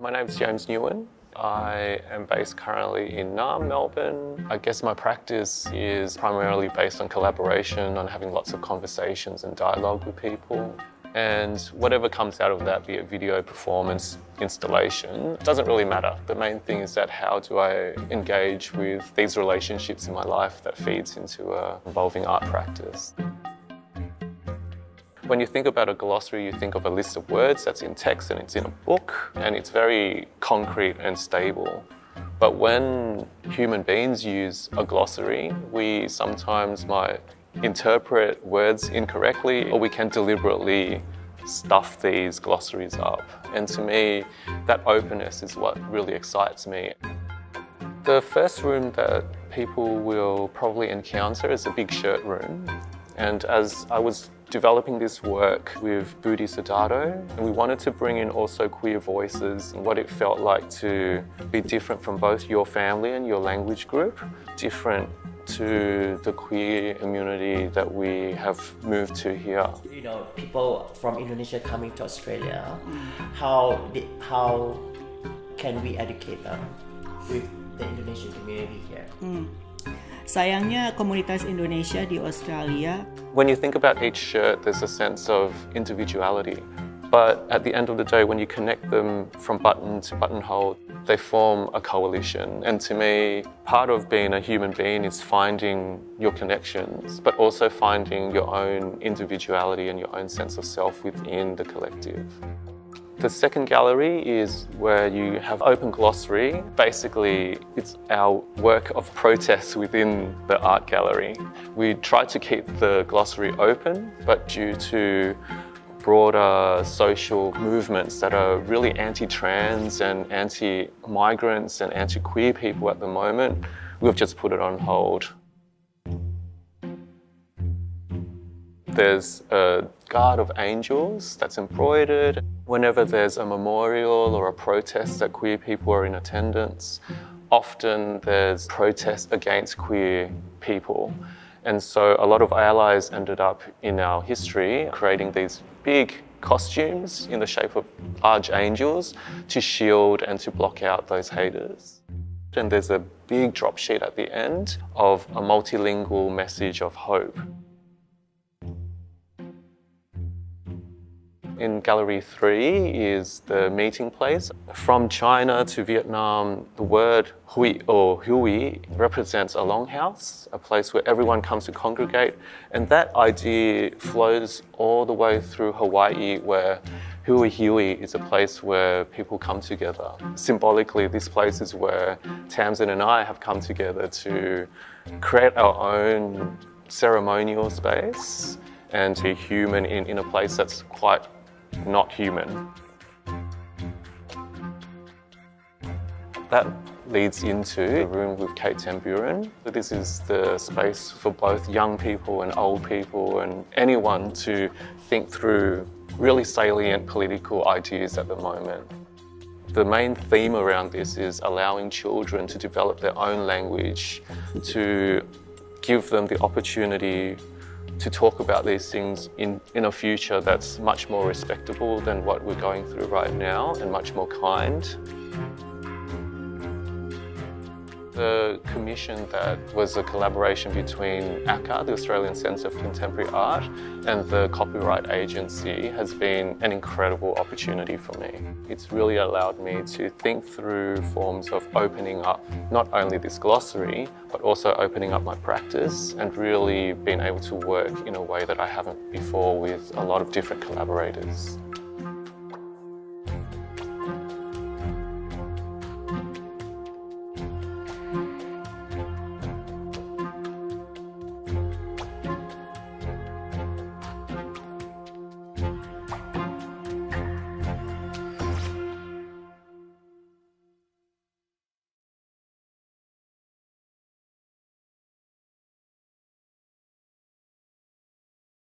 My name's James Nguyen. I am based currently in Naarm, Melbourne. I guess my practice is primarily based on collaboration, on having lots of conversations and dialogue with people. And whatever comes out of that, be it video, performance, installation, doesn't really matter. The main thing is that how do I engage with these relationships in my life that feeds into uh, a evolving art practice. When you think about a glossary, you think of a list of words that's in text and it's in a book and it's very concrete and stable. But when human beings use a glossary, we sometimes might interpret words incorrectly or we can deliberately stuff these glossaries up. And to me, that openness is what really excites me. The first room that people will probably encounter is a big shirt room. And as I was developing this work with Budi Sudarto, and we wanted to bring in also queer voices and what it felt like to be different from both your family and your language group, different to the queer community that we have moved to here. You know, people from Indonesia coming to Australia, how how can we educate them with the Indonesian community here? Hmm. Sayangnya komunitas Indonesia di Australia When you think about each shirt, there's a sense of individuality. But at the end of the day, when you connect them from button to buttonhole, they form a coalition. And to me, part of being a human being is finding your connections, but also finding your own individuality and your own sense of self within the collective. The second gallery is where you have open glossary. Basically, it's our work of protest within the art gallery. We try to keep the glossary open, but due to broader social movements that are really anti-trans and anti-migrants and anti-queer people at the moment, we've just put it on hold. There's a guard of angels that's embroidered. Whenever there's a memorial or a protest that queer people are in attendance, often there's protest against queer people. And so a lot of allies ended up in our history creating these big costumes in the shape of large angels to shield and to block out those haters. And there's a big drop sheet at the end of a multilingual message of hope. In Gallery 3 is the meeting place. From China to Vietnam, the word hui or hui represents a longhouse, a place where everyone comes to congregate. And that idea flows all the way through Hawaii, where hui hui is a place where people come together. Symbolically, this place is where Tamsen and I have come together to create our own ceremonial space and to human in, in a place that's quite not human. That leads into the room with Kate ten Buuren. This is the space for both young people and old people and anyone to think through really salient political ideas at the moment. The main theme around this is allowing children to develop their own language, to give them the opportunity to talk about these things in, in a future that's much more respectable than what we're going through right now and much more kind. The commission that was a collaboration between ACCA, the Australian Centre for Contemporary Art, and the Copyright Agency has been an incredible opportunity for me. It's really allowed me to think through forms of opening up not only this glossary, but also opening up my practice and really being able to work in a way that I haven't before with a lot of different collaborators.